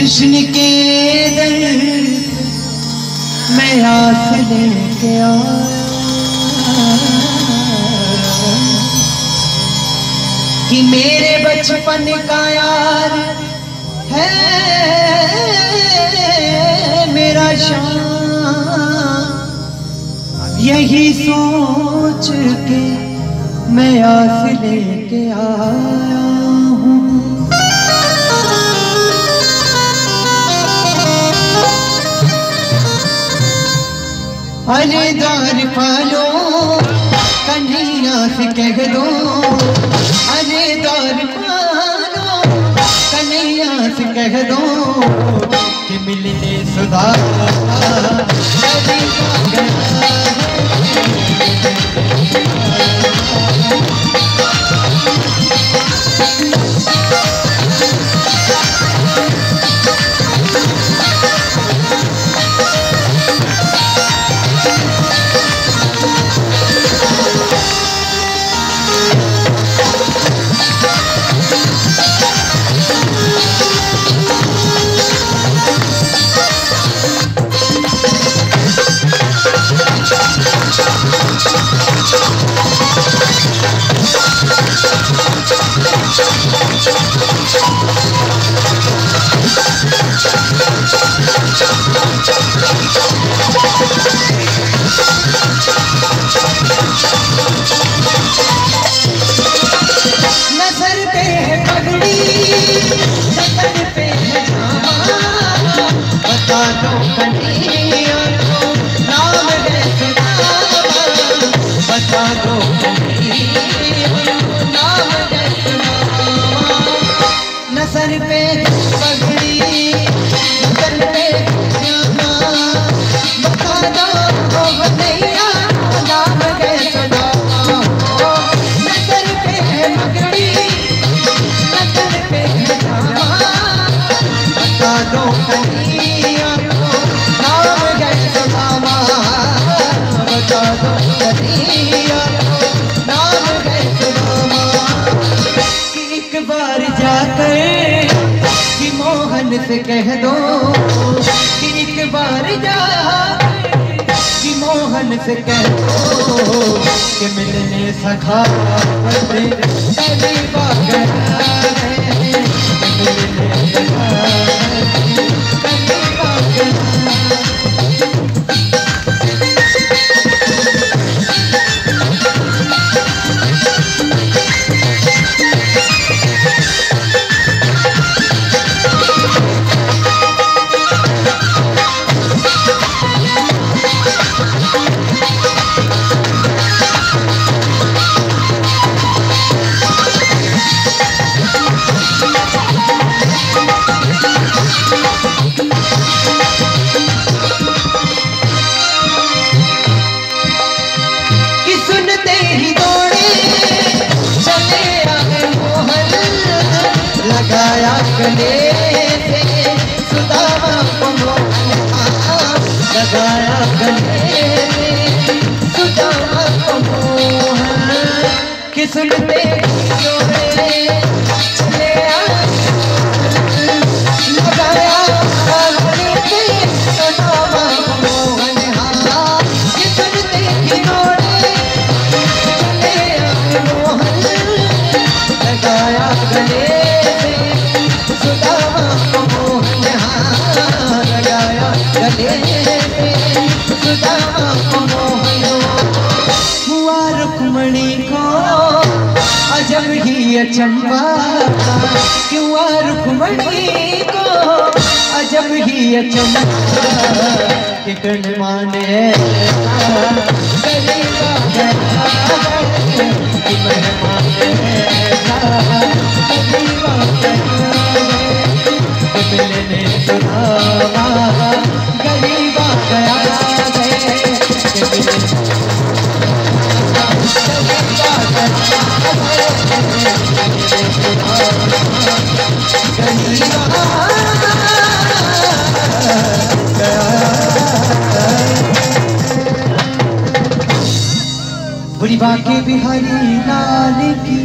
कृष्ण के दर मैं आस लेके कि मेरे बचपन का यार है, मेरा शान। यही सोच के मैं आस लेके आया। अरे दार पालो कन्हैया से कह दो। अरे दार पालो कन्हैया से कह दो कि मिलने सुधा बता मोहन से कह दो कि एक बार जा कि मोहन से कह दो कि मिलने सखा, पहली बार मिलने सखा। लगाया गले से सुदामा को मोहन कि सुनते ही दौड़े चले आए लगाया गले से सुदामा को मोहन हाँ कि हुआ रुक्मणी को अजब ही गरीबा कि गरीबा मिलने सुनावा गरीबा गया बुढ़ी बाके बिहारी लाल की